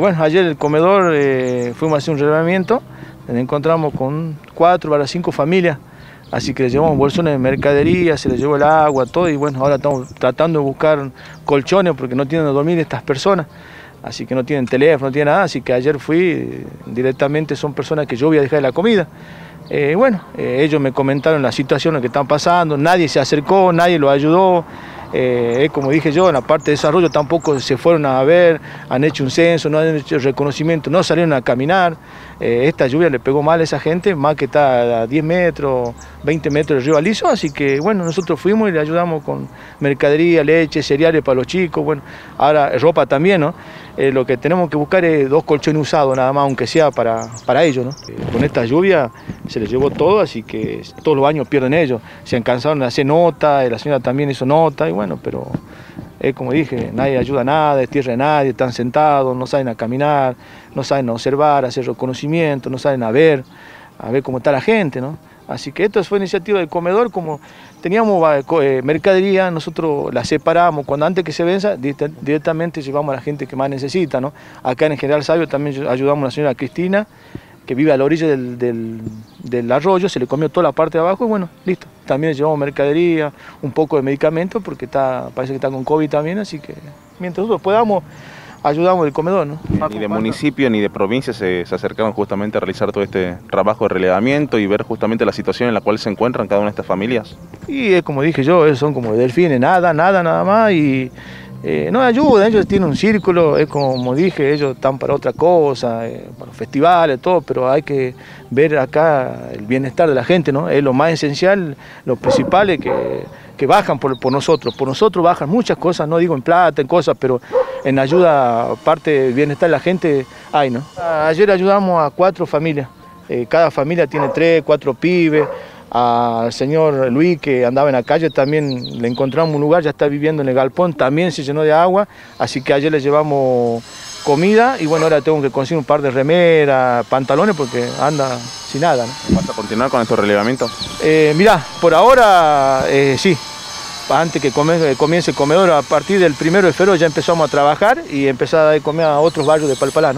Bueno, ayer el comedor eh, fuimos a hacer un relevamiento, nos encontramos con cuatro para cinco familias, así que les llevamos bolsones de mercadería, se les llevó el agua, todo, y bueno, ahora estamos tratando de buscar colchones porque no tienen a dormir estas personas, así que no tienen teléfono, no tienen nada, así que ayer fui, directamente son personas que yo voy a dejar la comida. Eh, bueno, eh, ellos me comentaron la situación que están pasando, nadie se acercó, nadie lo ayudó, eh, como dije yo, en la parte de desarrollo tampoco se fueron a ver, han hecho un censo, no han hecho reconocimiento, no salieron a caminar. Eh, esta lluvia le pegó mal a esa gente, más que está a 10 metros, 20 metros de río Aliso, así que bueno, nosotros fuimos y le ayudamos con mercadería, leche, cereales para los chicos, bueno, ahora ropa también, ¿no? Eh, lo que tenemos que buscar es dos colchones usados nada más, aunque sea para, para ellos, ¿no? con esta lluvia se les llevó todo, así que todos los años pierden ellos. Se han cansado de hacer nota, la señora también hizo nota, y bueno, pero es como dije, nadie ayuda a nada, es tierra de nadie, están sentados, no saben a caminar, no saben a observar, hacer reconocimiento, no saben a ver, a ver cómo está la gente, ¿no? Así que esto fue iniciativa del comedor, como teníamos eh, mercadería, nosotros la separamos, cuando antes que se venza, directamente llevamos a la gente que más necesita, ¿no? Acá en General Sabio también ayudamos a la señora Cristina, que vive a la orilla del, arroyo, se le comió toda la parte de abajo y bueno, listo. También le llevamos mercadería, un poco de medicamentos porque está, parece que está con COVID también, así que mientras nosotros podamos, ayudamos el comedor. ¿no? Ni de municipio ni de provincia se, se, acercaron justamente a realizar todo este trabajo de relevamiento y ver justamente la situación en la cual se encuentran cada una de estas familias. Y es como dije yo, son como delfines, nada, nada, nada más y eh, no ayudan, ellos tienen un círculo, es como dije, ellos están para otra cosa, eh, para festivales, todo, pero hay que ver acá el bienestar de la gente, ¿no? Es lo más esencial, lo principal es que, que bajan por, por, nosotros, por nosotros bajan muchas cosas, no digo en plata, en cosas, pero en ayuda, parte del bienestar de la gente hay, ¿no? Ayer ayudamos a cuatro familias, eh, cada familia tiene tres, cuatro pibes, al señor Luis que andaba en la calle, también le encontramos un lugar, ya está viviendo en el galpón, también se llenó de agua, así que ayer le llevamos comida y bueno, ahora tengo que conseguir un par de remeras, pantalones porque anda sin nada. ¿Vas a continuar con estos relevamientos? Eh, mirá, por ahora eh, sí, antes que comience el comedor, a partir del primero de febrero ya empezamos a trabajar y empezar a dar comida a otros barrios de Palpalá.